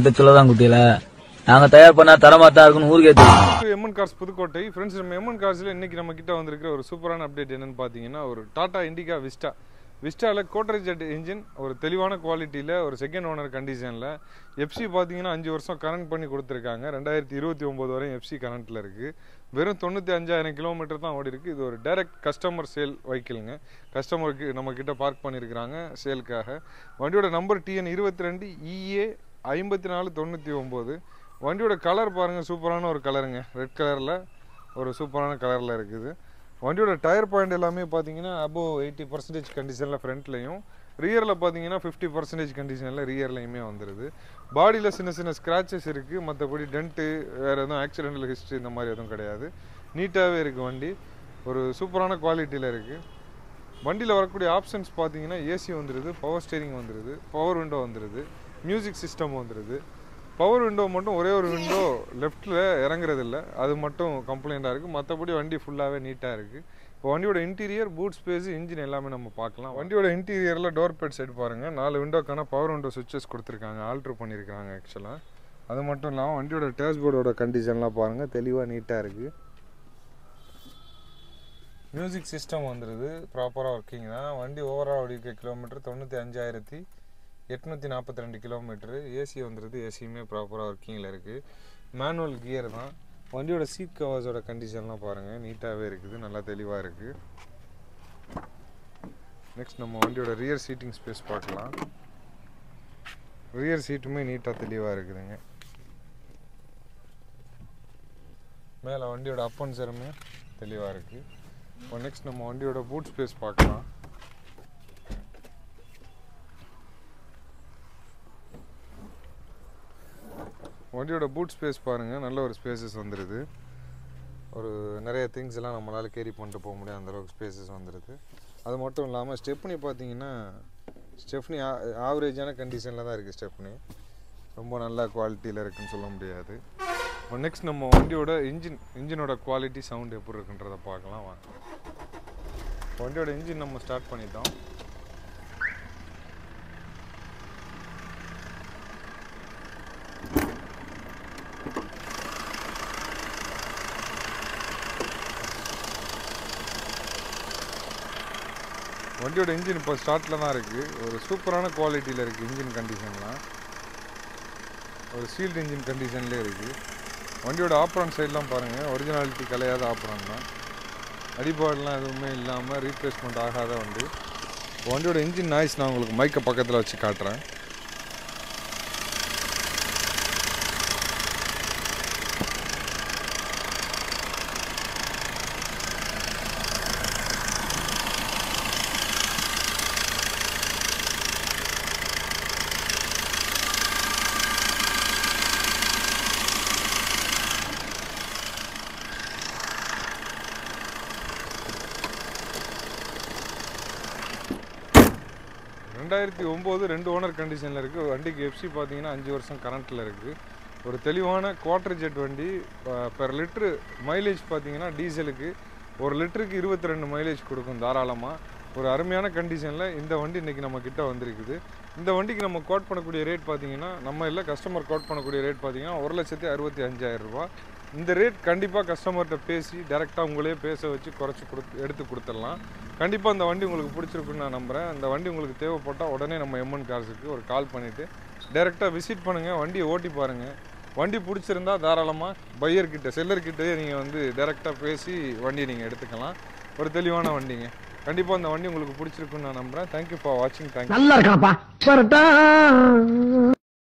இதை சொல்லதான் குட்டியில. நாங்க தயார் பண்ணா தரமா தான் இருக்குன்னு ஊருக்கே தெரியும். MN cars Pudukkottai. ஃப்ரெண்ட்ஸ் நம்ம எம்என் கார்ஸ்ல இன்னைக்கு நம்ம கிட்ட வந்திருக்கிற ஒரு சூப்பரான அப்டேட் என்னன்னு பாத்தீங்கன்னா ஒரு டாடா இண்டிகா விஸ்டா விஸ்டாவில் கோட்ரேஜ் ஜெட் இன்ஜின் ஒரு தெளிவான குவாலிட்டியில் ஒரு செகண்ட் ஓனர் கண்டிஷனில் எஃப்சி பார்த்தீங்கன்னா அஞ்சு வருஷம் கரண்ட் பண்ணி கொடுத்துருக்காங்க. ரெண்டாயிரத்தி இருபத்தி ஒம்பது வரையும் எஃப்சி கரண்ட்டில் இருக்குது வெறும் தொண்ணூற்றி அஞ்சாயிரம் கிலோமீட்டர் தான் ஓடி இருக்கு. இது ஒரு டைரக்ட் கஸ்டமர் சேல் வைக்கலுங்க கஸ்டமருக்கு நம்ம கிட்ட பார்க் பண்ணியிருக்கிறாங்க சேலுக்காக வண்டியோட நம்பர் டிஎன் இருபத்தி ரெண்டு இஏ ஐம்பத்தி நாலு தொண்ணூற்றி ஒம்பது. வண்டியோட கலர் பாருங்கள் சூப்பரான ஒரு கலருங்க ரெட் கலரில் ஒரு சூப்பரான கலரில் இருக்குது. வண்டியோட டயர் பாயிண்ட் எல்லாமே பார்த்தீங்கன்னா அபோவ் எயிட்டி பர்சன்டேஜ் கண்டிஷனில் ஃப்ரண்ட்லையும் ரியரில் பார்த்தீங்கன்னா ஃபிஃப்டி பர்சன்டேஜ் கண்டிஷனில் ரியர்லையுமே வந்துடுது பாடியில் சின்ன சின்ன ஸ்க்ராச்சஸ் இருக்குது மற்றபடி டென்ட்டு வேறு எதுவும் ஆக்சிடென்டல் ஹிஸ்ட்ரி இந்த மாதிரி எதுவும் கிடையாது. நீட்டாகவே இருக்குது வண்டி. ஒரு சூப்பரான குவாலிட்டியில் இருக்குது வண்டியில் வரக்கூடிய ஆப்ஷன்ஸ் பார்த்தீங்கன்னா ஏசி வந்துடுது பவர் ஸ்டேரிங் வந்துடுது பவர் விண்டோ வந்துடுது மியூசிக் சிஸ்டம் வந்துடுது பவர் விண்டோ மட்டும் ஒரே ஒரு விண்டோ லெஃப்ட்டில் இறங்குறதில்ல. அது மட்டும் கம்ப்ளைண்ட்டாக இருக்குது மற்றபடி வண்டி ஃபுல்லாகவே நீட்டாக இருக்குது இப்போ வண்டியோட இன்டீரியர் பூட் ஸ்பேஸ் இன்ஜின் எல்லாமே நம்ம பார்க்கலாம். வண்டியோட இன்டீரியரில் டோர் பெட் சைடு பாருங்கள் நாலு விண்டோக்கான பவர் விண்டோ சுவிச்சஸ் கொடுத்துருக்காங்க. ஆல்ட்ரு பண்ணியிருக்காங்க ஆக்சுவலாக அது மட்டும் இல்லாமல் வண்டியோட டேஷ்போர்டோட கண்டிஷன்லாம் பாருங்கள் தெளிவாக நீட்டாக இருக்குது மியூசிக் சிஸ்டம் வந்துடுது ப்ராப்பராக ஒர்க்கிங் தான். வண்டி ஓவரால் ஓடிக்க கிலோமீட்டர் தொண்ணூற்றி அஞ்சாயிரத்தி எட்நூற்றி நாற்பத்தி ரெண்டு கிலோமீட்ரு ஏசி வந்துடுது ஏசியுமே ப்ராப்பராக ஒர்க்கிங்கில் இருக்குது மேனுவல் கியர் தான். வண்டியோட சீட் கவர்ஸோட கண்டிஷன்லாம் பாருங்கள் நீட்டாகவே இருக்குது. நல்லா தெளிவாக இருக்குது நெக்ஸ்ட் நம்ம வண்டியோட ரியர் சீட்டிங் ஸ்பேஸ் பார்க்கலாம். ரியர் சீட்டுமே நீட்டாக தெளிவாக இருக்குதுங்க. மேலே வண்டியோட அப் அண்ட் தெளிவாக இருக்குது இப்போ நெக்ஸ்ட் நம்ம வண்டியோட பூட் ஸ்பேஸ் பார்க்கலாம். வண்டியோட பூட் ஸ்பேஸ் பாருங்கள் நல்ல ஒரு ஸ்பேசஸ் வந்துடுது ஒரு நிறைய திங்ஸ் எல்லாம் நம்மளால் கேரி பண்ணிட்டு போக முடியும் அந்தளவுக்கு ஸ்பேசஸ் வந்துடுது அது மட்டும் இல்லாமல் ஸ்டெப்னி பார்த்தீங்கன்னா ஸ்டெப்னி ஆவரேஜான கண்டிஷனில் தான் இருக்குது ஸ்டெப்னி ரொம்ப நல்ல குவாலிட்டியில் இருக்குன்னு சொல்ல முடியாது. இப்போ நெக்ஸ்ட் நம்ம வண்டியோட இன்ஜின் இன்ஜினோட குவாலிட்டி சவுண்ட் எப்படி இருக்குன்றதை பார்க்கலாம் வாங்க. வண்டியோட இன்ஜின் நம்ம ஸ்டார்ட் பண்ணிட்டோம். வண்டியோட இன்ஜின் இப்போ ஸ்டார்ட்டில் தான் இருக்குது ஒரு சூப்பரான குவாலிட்டியில் இருக்குது இன்ஜின் கண்டிஷன்லாம் ஒரு சீல்டு இன்ஜின் கண்டிஷன்லேயே இருக்குது வண்டியோட ஆப்ரான் சைட்லாம் பாருங்கள் ஒரிஜினாலிட்டி கலையாத ஆப்ரான் தான். அடிபாடெலாம் எதுவுமே இல்லாமல் ரீப்ளேஸ்மெண்ட் ஆகாத வண்டி. வண்டியோட இன்ஜின் நாய்ஸ் நான் உங்களுக்கு மைக்கை பக்கத்தில் வச்சு காட்டுறேன். ரெண்டாயிரத்தி ஒம்பது ரெண்டு ஓனர் கண்டிஷனில் இருக்குது வண்டிக்கு எஃப்சி பார்த்தீங்கன்னா அஞ்சு வருஷம் கரண்ட்டில் இருக்குது ஒரு தெளிவான குவார்டர் ஜெட் வண்டி பெர் லிட்ரு மைலேஜ் பார்த்தீங்கன்னா டீசலுக்கு ஒரு லிட்டருக்கு இருபத்தி ரெண்டு மைலேஜ் கொடுக்கும் தாராளமாக ஒரு அருமையான கண்டிஷனில் இந்த வண்டி இன்றைக்கி நம்ம கிட்ட வந்திருக்குது. இந்த வண்டிக்கு நம்ம கோட் பண்ணக்கூடிய ரேட் பார்த்தீங்கன்னா நம்ம இல்லை கஸ்டமர் கோட் பண்ணக்கூடிய ரேட் பார்த்தீங்கன்னா ஒரு லட்சத்தி அறுபத்தி அஞ்சாயிரம் ரூபா இந்த ரேட் கண்டிப்பாக கஸ்டமர்கிட்ட பேசி டேரெக்டாக உங்களே பேச வச்சு குறைச்சி கொடுத்து எடுத்து கொடுத்துடலாம். கண்டிப்பாக இந்த வண்டி உங்களுக்கு பிடிச்சிருக்குன்னு நான் நம்புகிறேன் அந்த வண்டி உங்களுக்கு தேவைப்பட்டால் உடனே நம்ம எம்என் கார்ஸுக்கு ஒரு கால் பண்ணிவிட்டு டேரெக்டாக விசிட் பண்ணுங்கள் வண்டியை ஓட்டி பாருங்கள் வண்டி பிடிச்சிருந்தா தாராளமாக பையர்கிட்ட செல்லர்கிட்டயே நீங்கள் வந்து டேரெக்டாக பேசி வண்டியை நீங்கள் எடுத்துக்கலாம். ஒரு தெளிவான வண்டிங்க. கண்டிப்பாக இந்த வண்டி உங்களுக்கு பிடிச்சிருக்குன்னு நான் நம்புகிறேன் தேங்க்யூ ஃபார் வாட்சிங் தேங்க்யூ நல்லா இருக்காப்பா.